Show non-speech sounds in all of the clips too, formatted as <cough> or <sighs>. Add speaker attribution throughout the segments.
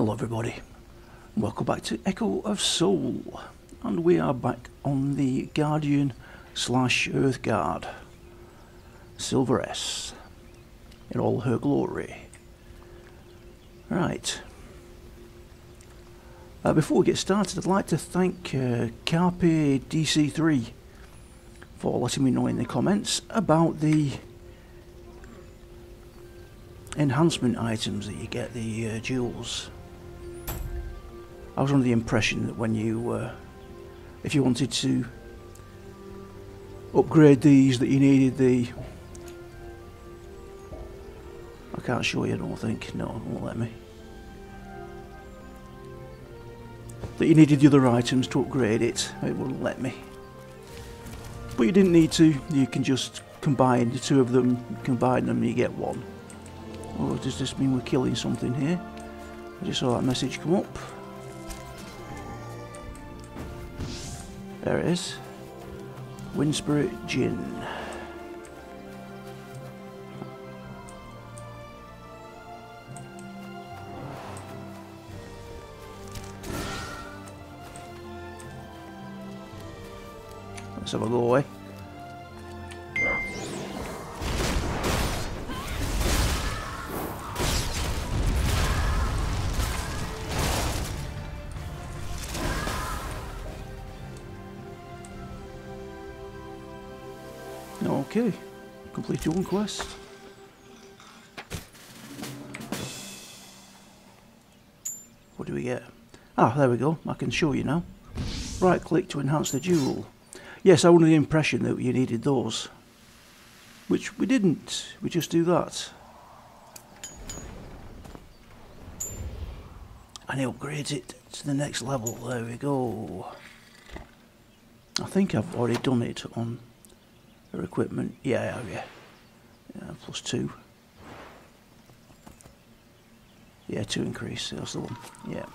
Speaker 1: Hello everybody, welcome back to Echo of Soul and we are back on the Guardian slash Earthguard Silver-S in all her glory. Right. Uh, before we get started I'd like to thank uh, Carpe DC3 for letting me know in the comments about the enhancement items that you get, the uh, jewels. I was under the impression that when you, uh, if you wanted to upgrade these, that you needed the. I can't show you, I don't think. No, it won't let me. That you needed the other items to upgrade it. It wouldn't let me. But you didn't need to. You can just combine the two of them, combine them, and you get one. Oh, does this mean we're killing something here? I just saw that message come up. There it is. Wind Spirit Gin. Let's have a go away. Quest. What do we get? Ah, there we go. I can show you now. Right click to enhance the jewel. Yes, I was under the impression that you needed those. Which we didn't. We just do that. And it upgrades it to the next level. There we go. I think I've already done it on their equipment. Yeah, oh yeah. Yeah. Plus two. Yeah, two increase. That's the one. Yeah.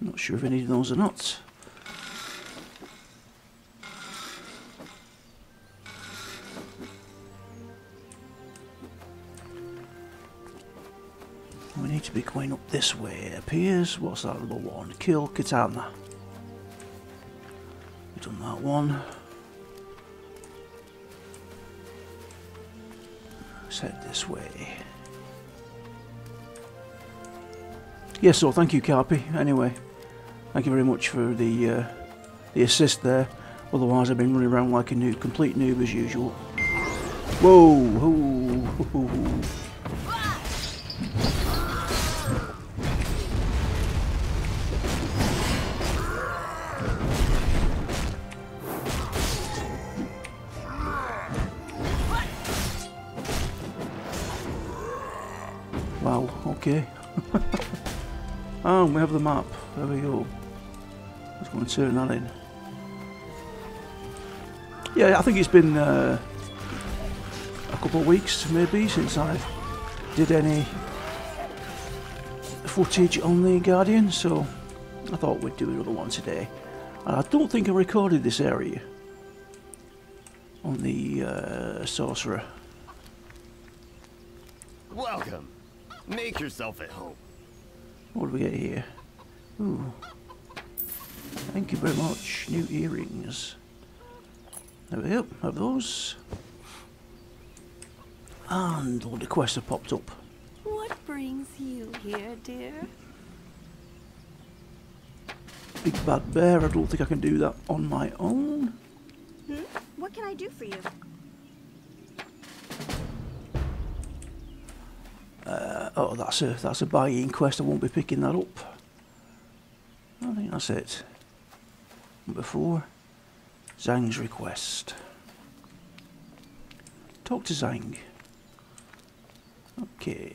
Speaker 1: Not sure if any of those or not. This way, it appears. What's that number one? Kill Kitana. We've done that one. Let's head this way. Yes, so thank you, Carpi. Anyway, thank you very much for the uh, the assist there. Otherwise, I've been running around like a new, complete noob as usual. Whoa! Have the map. There we go. Let's go and turn that in. Yeah, I think it's been uh, a couple of weeks maybe since I did any footage on the Guardian, so I thought we'd do another one today. And I don't think I recorded this area on the uh, Sorcerer.
Speaker 2: Welcome. Make yourself at home.
Speaker 1: What do we get here? Ooh. Thank you very much. New earrings. There we go. Have those. And all the quests have popped up.
Speaker 3: What brings you here, dear?
Speaker 1: Big Bad Bear. I don't think I can do that on my own.
Speaker 3: Hmm? What can I do for you?
Speaker 1: Oh, that's a that's a buying quest. I won't be picking that up. I think that's it. Number four, Zhang's request. Talk to Zhang. Okay.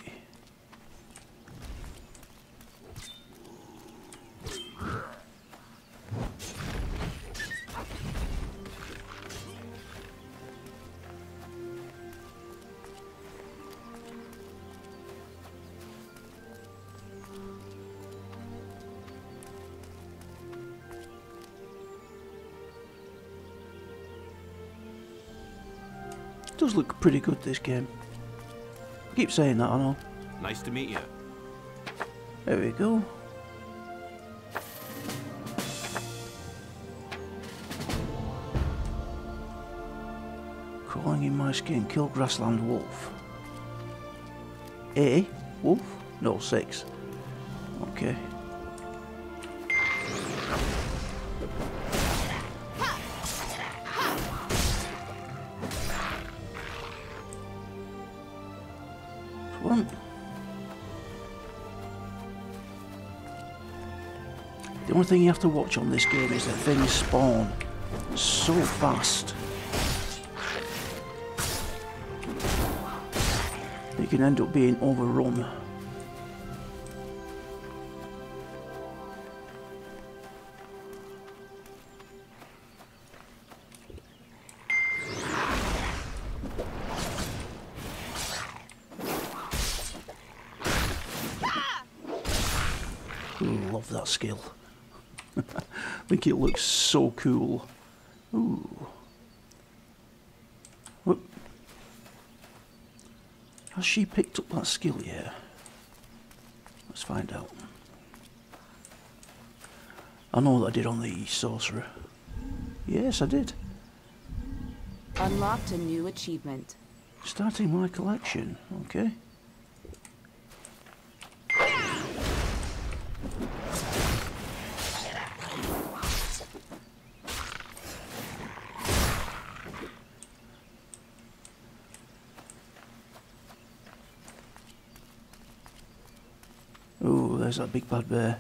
Speaker 1: Does look pretty good, this game. I keep saying that, I know.
Speaker 4: Nice to meet you.
Speaker 1: There we go. Crawling in my skin, kill grassland wolf. A? Wolf? No, six. Okay. Thing you have to watch on this game is that things spawn so fast. You can end up being overrun. Hmm, love that skill. I think it looks so cool. Ooh. Whoop. Has she picked up that skill yet? Let's find out. I know that I did on the sorcerer. Yes, I did.
Speaker 5: Unlocked a new achievement.
Speaker 1: Starting my collection. Okay. Oh, there's that big bad bear.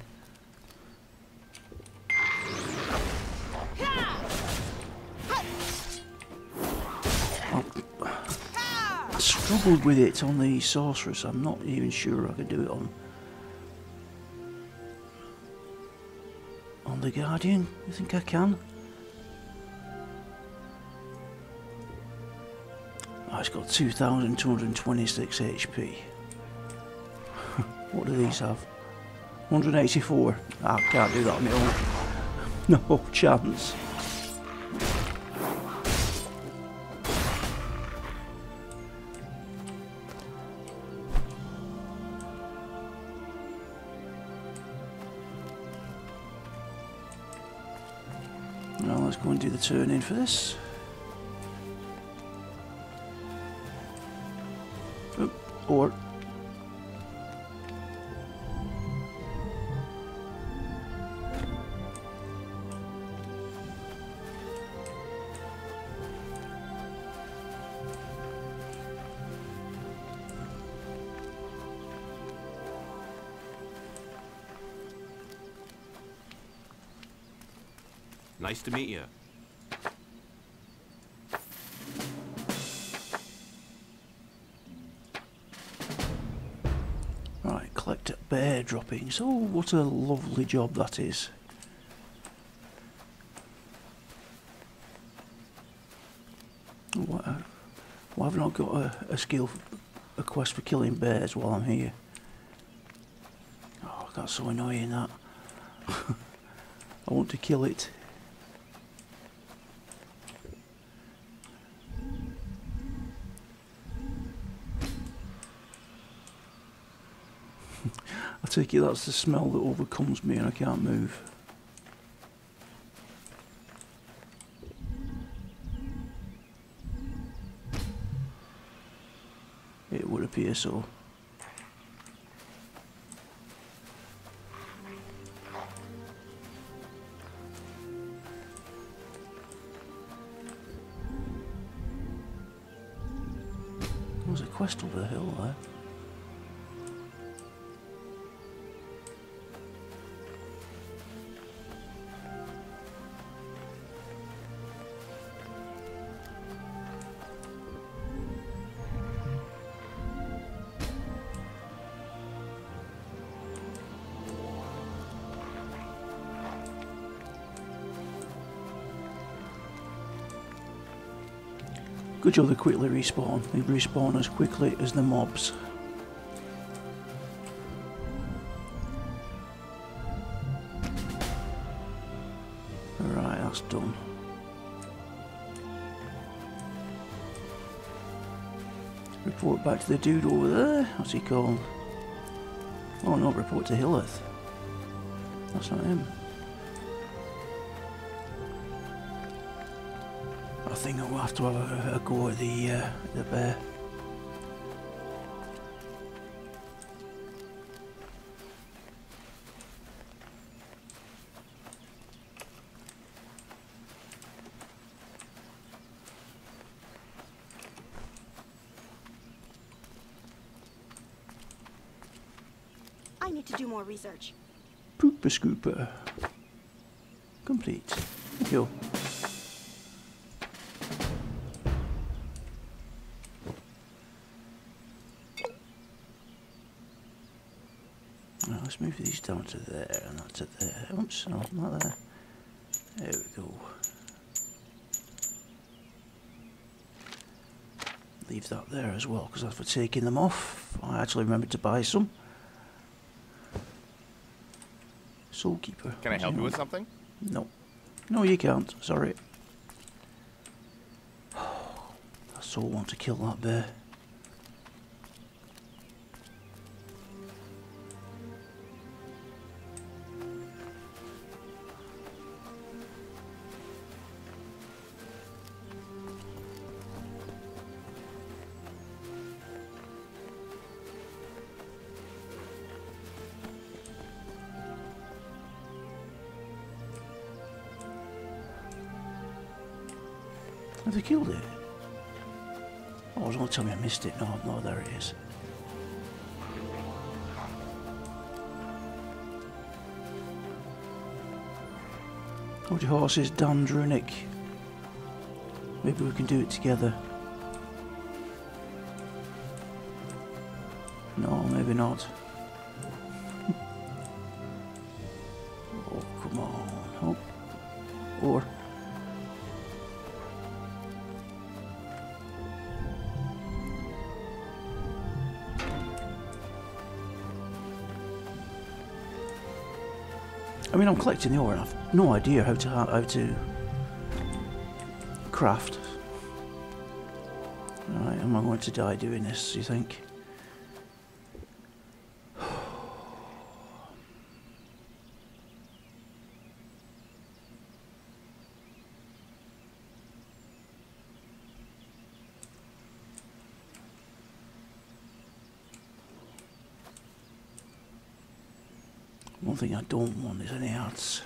Speaker 1: Oh, I struggled with it on the sorceress. I'm not even sure I could do it on on the guardian. You think I can? Oh, it's got 2,226 HP. <laughs> What do these have? 184. I can't do that on my own. No chance. Now let's go and do the turn in for this. Oop, Or
Speaker 4: Nice to meet you.
Speaker 1: Right, collect bear droppings. Oh, what a lovely job that is. Why, why have I not got a, a skill, a quest for killing bears while I'm here? Oh, that's so annoying that. <laughs> I want to kill it. I take it that's the smell that overcomes me and I can't move. It would appear so. There's a quest over the hill there. Good job they quickly respawn. They respawn as quickly as the mobs. Right, that's done. Report back to the dude over there. What's he called? Oh no, report to Hilleth. That's not him. Think I'll have to have a, a go at the uh, the bear.
Speaker 3: I need to do more research.
Speaker 1: Pooper scooper. Complete. Thank you. Down to there and that to there. Oops, no, not there. There we go. Leave that there as well because for taking them off. I actually remembered to buy some. Soulkeeper.
Speaker 5: Can I help
Speaker 1: he
Speaker 5: you with something?
Speaker 1: No. No, you can't. Sorry. <sighs> I so want to kill that bear. Have they killed it? Oh, to tell me I missed it. No, no, there it is. Your horses, Dan Drunick. Maybe we can do it together. No, maybe not. <laughs> oh, come on. Oh. Or. I mean, I'm collecting the ore and I've no idea how to how to craft. Am I going to die doing this, do you think? One thing I don't want is any arts.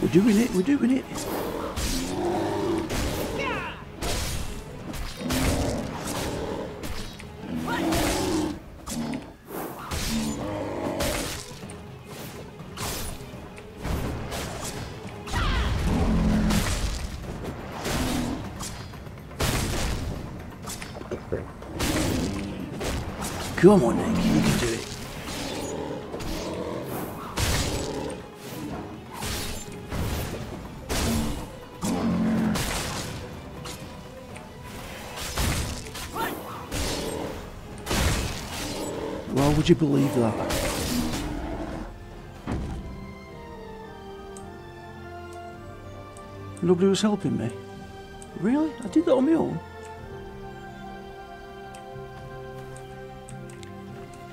Speaker 1: We're doing it, we're doing it. Come on, Well, would you believe that? Nobody was helping me. Really? I did that on my own.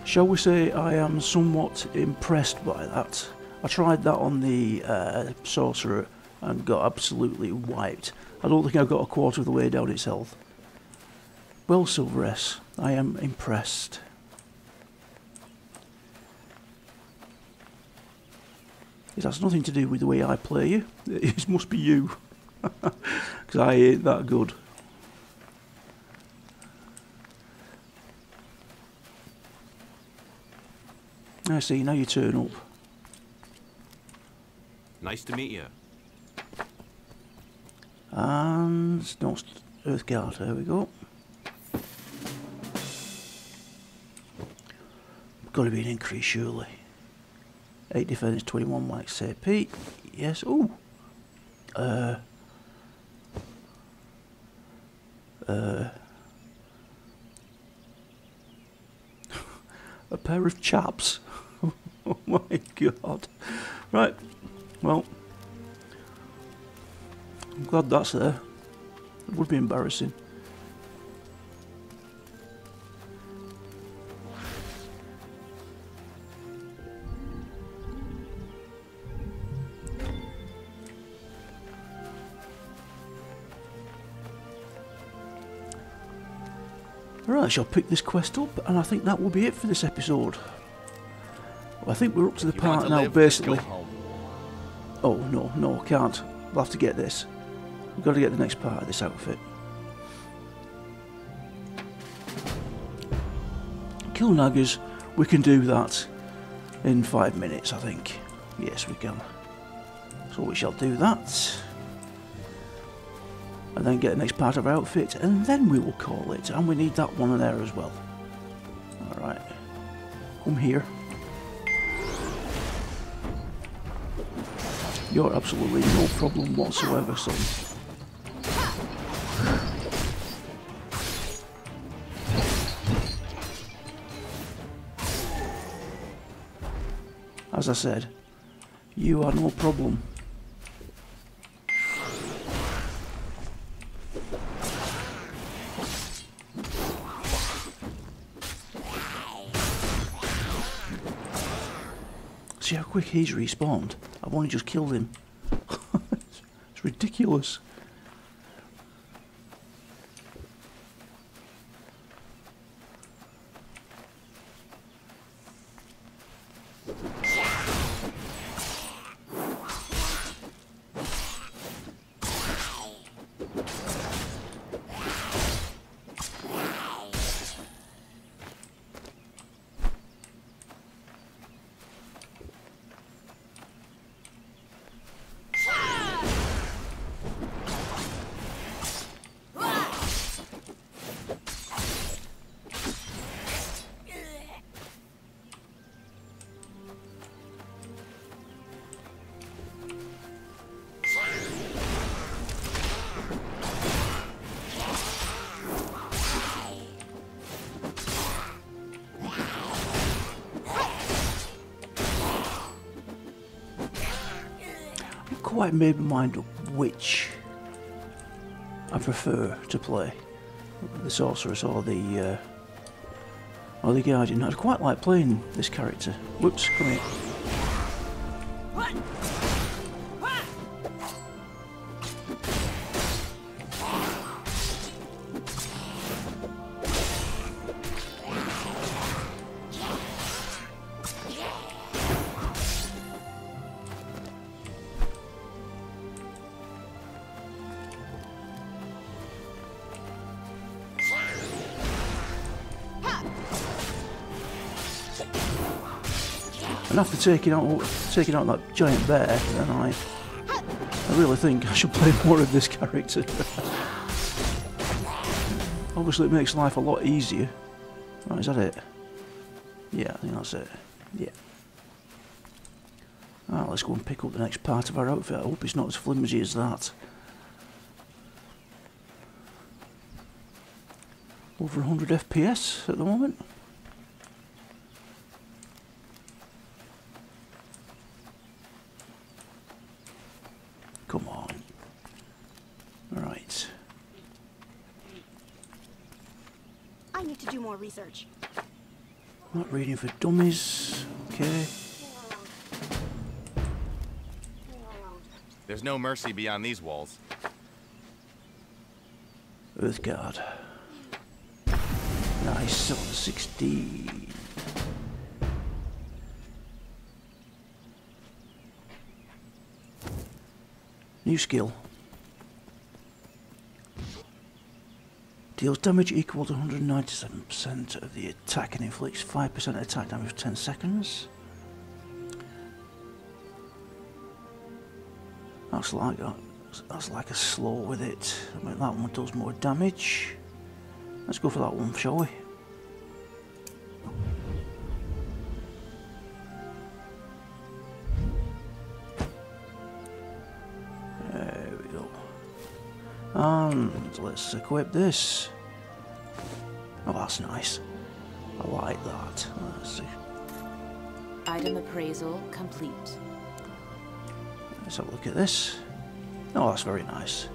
Speaker 1: Shall we say I am somewhat impressed by that? I tried that on the uh, sorcerer and got absolutely wiped. I don't think I got a quarter of the way down its health. Well, Silver S, I am impressed. It has nothing to do with the way I play you. <laughs> It must be you. <laughs> Because I ain't that good. I see, now you turn up.
Speaker 4: Nice to meet you.
Speaker 1: And not Earthguard, there we go. Got to be an increase, surely. 8 defense, 21 max AP. Yes, ooh. Uh. Uh. <laughs> a pair of chaps. <laughs> oh my god. Right. Well. I'm glad that's there. It would be embarrassing. I shall pick this quest up, and I think that will be it for this episode. Well, I think we're up to the
Speaker 2: You
Speaker 1: part now,
Speaker 2: live,
Speaker 1: basically. Oh, no, no, can't. We'll have to get this. We've got to get the next part of this outfit. Kill Naggers, we can do that in five minutes, I think. Yes, we can. So we shall do that. And then get the next part of our outfit, and then we will call it. And we need that one there as well. Alright. Come here. You're absolutely no problem whatsoever, son. As I said, you are no problem. See how quick he's respawned? I've only just killed him. <laughs> it's ridiculous. Quite made my mind up which I prefer to play. The sorceress or the uh, or the guardian. I'd quite like playing this character. Whoops, come here. And after taking out taking out that giant bear, then I I really think I should play <laughs> more of this character. Obviously, it makes life a lot easier. Right, is that it? Yeah, I think that's it. Yeah. Alright, let's go and pick up the next part of our outfit. I hope it's not as flimsy as that. Over 100 FPS at the moment. Come on. Right.
Speaker 3: I need to do more research.
Speaker 1: Not reading for dummies. Okay.
Speaker 2: There's no mercy beyond these walls.
Speaker 1: Earthguard. Nice on 16. New skill. Deals damage equal to 197% of the attack and inflicts 5% attack damage for 10 seconds. That's like a, that's like a slow with it. I mean, that one does more damage. Let's go for that one, shall we? There we go. And let's equip this. That's nice. I like that. Let's see.
Speaker 5: Item appraisal complete.
Speaker 1: Let's have a look at this. Oh, that's very nice.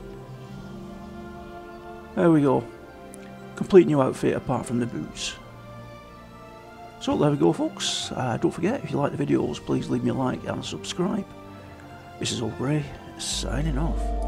Speaker 1: There we go. Complete new outfit apart from the boots. So there we go folks. Uh, don't forget, if you like the videos, please leave me a like and subscribe. This is Olgrey, signing off.